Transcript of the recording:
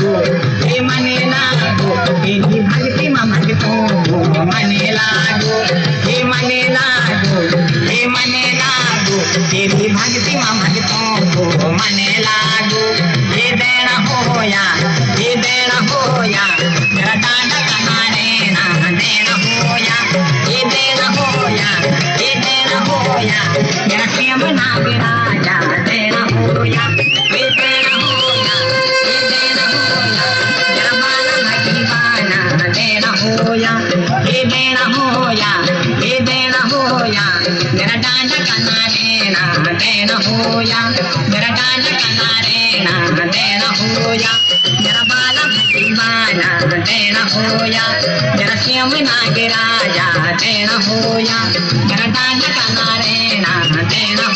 हे मने लागो तेरी भक्ति में भक्तो मने लागो हे मने लागो हे मने लागो तेरी भक्ति में भक्तो मने लागो ये देना होया ये देना होया तेरा डांडा कनारे ना देना होया ये देना होया ये देना होया विराजा होया ये देना होया ये देना होया, मेरा डांडा कनारे ना देना होया, मेरा डांडा कनारे ना देना होया, मेरा बाला भगवाना देना होया, मेरा श्याम नाग राजा, देना होया, मेरा डांडा कनारे ना देना